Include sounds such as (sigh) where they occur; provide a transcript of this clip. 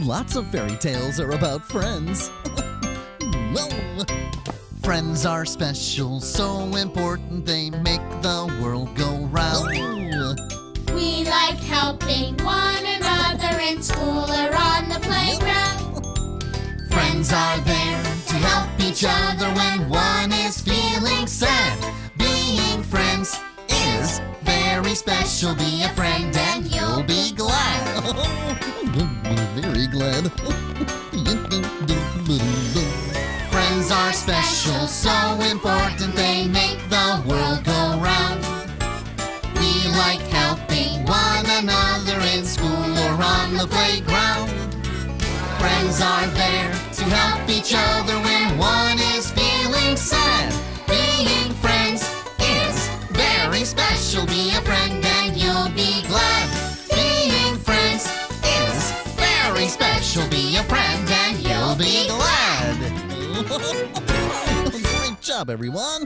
Lots of fairy tales are about friends. (laughs) friends are special, so important they make the world go round. We like helping one another in school or on the playground. Friends are there to help each other when one is feeling sad. Being friends is very special. Be a friend glad. Friends are special, so important they make the world go round. We like helping one another in school or on the playground. Friends are there to help each other when one is feeling sad. Being friends is very special. Be a friend and you'll be glad. Special. Be your friend and you'll be glad. (laughs) Great job, everyone.